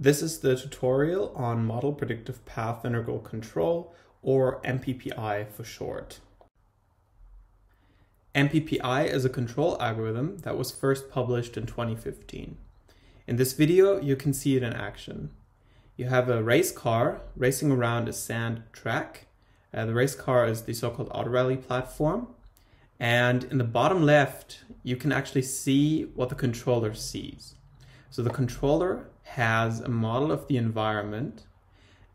This is the tutorial on Model Predictive Path Integral Control, or MPPI for short. MPPI is a control algorithm that was first published in 2015. In this video, you can see it in action. You have a race car racing around a sand track. Uh, the race car is the so-called AutoRally platform. And in the bottom left, you can actually see what the controller sees. So the controller has a model of the environment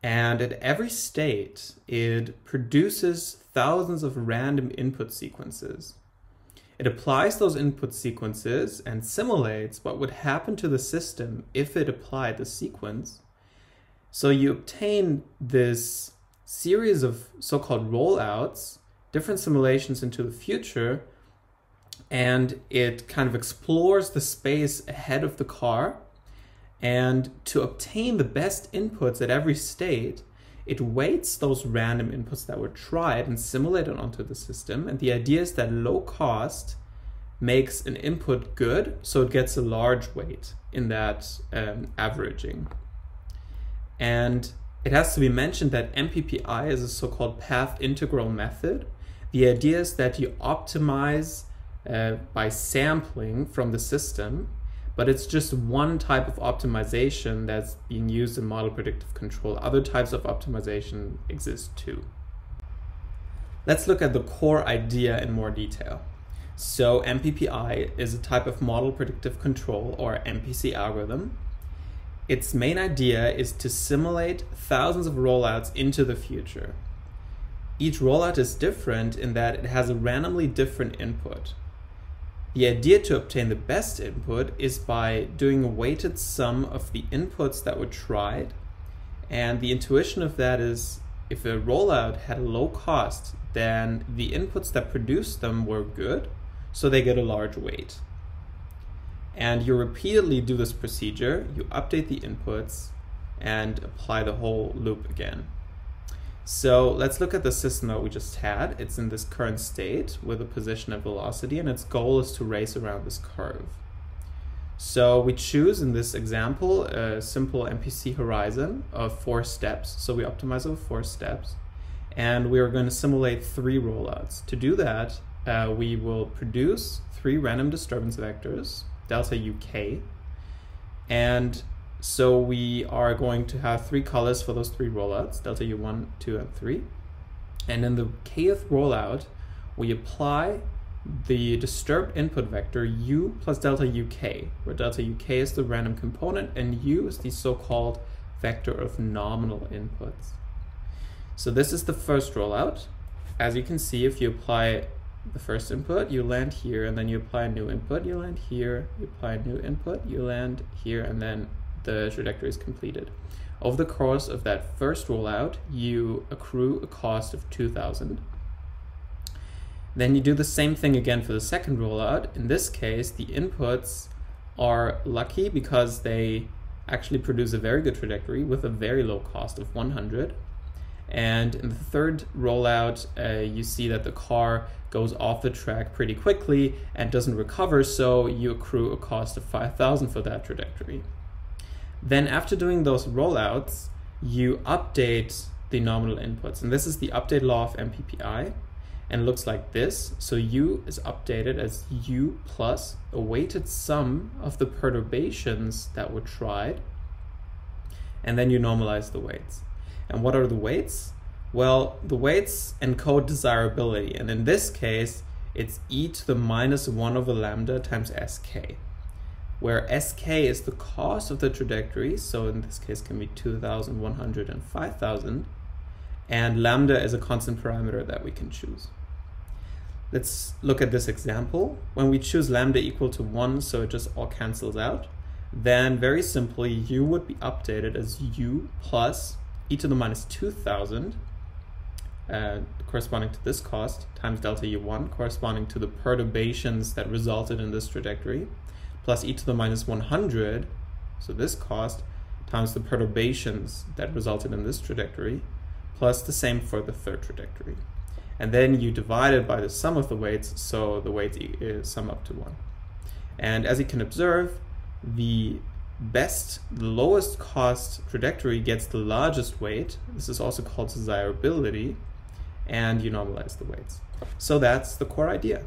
and at every state it produces thousands of random input sequences. It applies those input sequences and simulates what would happen to the system if it applied the sequence. So you obtain this series of so-called rollouts, different simulations into the future, and it kind of explores the space ahead of the car and to obtain the best inputs at every state, it weights those random inputs that were tried and simulated onto the system. And the idea is that low cost makes an input good, so it gets a large weight in that um, averaging. And it has to be mentioned that MPPI is a so-called path integral method. The idea is that you optimize uh, by sampling from the system but it's just one type of optimization that's being used in model predictive control. Other types of optimization exist too. Let's look at the core idea in more detail. So MPPI is a type of model predictive control or MPC algorithm. Its main idea is to simulate thousands of rollouts into the future. Each rollout is different in that it has a randomly different input. The idea to obtain the best input is by doing a weighted sum of the inputs that were tried. And the intuition of that is if a rollout had a low cost, then the inputs that produced them were good, so they get a large weight. And you repeatedly do this procedure, you update the inputs, and apply the whole loop again. So let's look at the system that we just had. It's in this current state with a position and velocity, and its goal is to race around this curve. So we choose in this example a simple MPC horizon of four steps. So we optimize over four steps, and we are going to simulate three rollouts. To do that, uh, we will produce three random disturbance vectors, delta UK, and so we are going to have three colors for those three rollouts, delta U1, 2, and 3. And in the kth rollout, we apply the disturbed input vector u plus delta uk, where delta uk is the random component and u is the so-called vector of nominal inputs. So this is the first rollout. As you can see, if you apply the first input, you land here, and then you apply a new input, you land here, you apply a new input, you land here, and then the trajectory is completed. Over the course of that first rollout, you accrue a cost of 2000. Then you do the same thing again for the second rollout. In this case, the inputs are lucky because they actually produce a very good trajectory with a very low cost of 100. And in the third rollout, uh, you see that the car goes off the track pretty quickly and doesn't recover, so you accrue a cost of 5,000 for that trajectory. Then after doing those rollouts, you update the nominal inputs. And this is the update law of MPPI and looks like this. So U is updated as U plus a weighted sum of the perturbations that were tried. And then you normalize the weights. And what are the weights? Well, the weights encode desirability. And in this case, it's e to the minus 1 over lambda times sk where sk is the cost of the trajectory, so in this case can be 2,100 and 5,000, and lambda is a constant parameter that we can choose. Let's look at this example. When we choose lambda equal to 1, so it just all cancels out, then very simply u would be updated as u plus e to the minus 2,000, uh, corresponding to this cost, times delta u1, corresponding to the perturbations that resulted in this trajectory, plus e to the minus 100, so this cost, times the perturbations that resulted in this trajectory, plus the same for the third trajectory. And then you divide it by the sum of the weights, so the weights sum up to 1. And as you can observe, the best, the lowest cost trajectory gets the largest weight. This is also called desirability. And you normalize the weights. So that's the core idea.